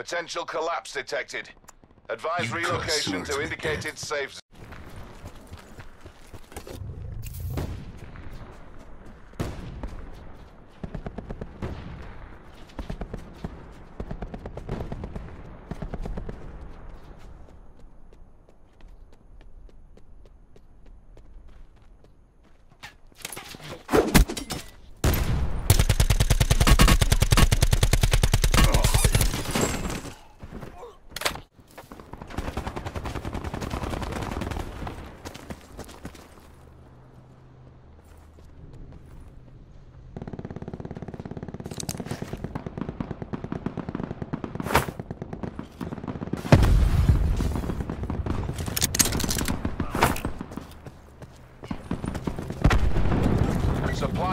Potential collapse detected. Advise You relocation to indicated safe zone.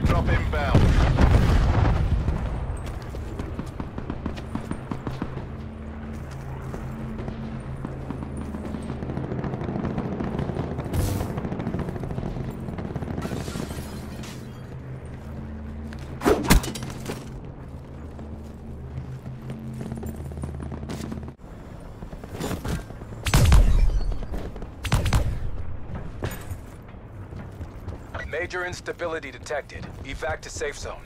Supply drop inbound. Major instability detected. Evac to safe zone.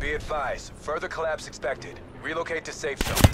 Be advised, further collapse expected. Relocate to safe zone.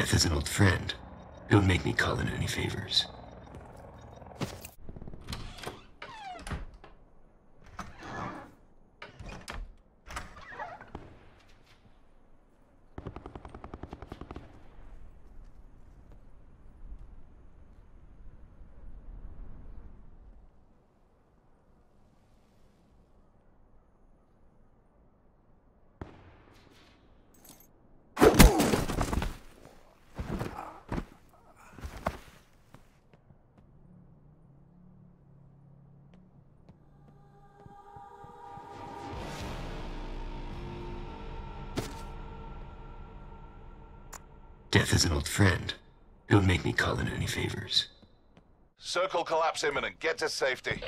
Death is an old friend. Don't make me call in any favors. Death is an old friend. Don't make me call in any favors. Circle collapse imminent. Get to safety.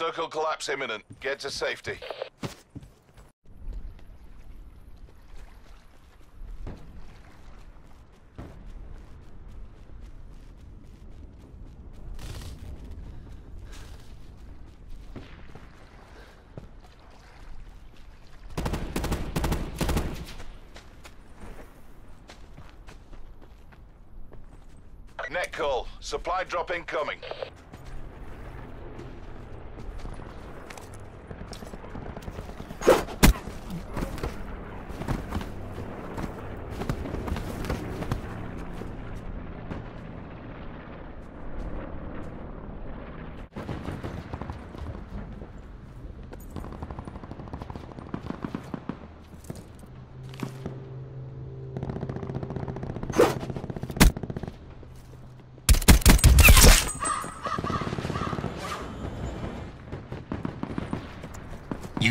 Circle collapse imminent. Get to safety. Net call. Supply drop incoming.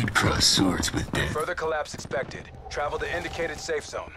You'd cross swords with death. Further collapse expected. Travel to indicated safe zone.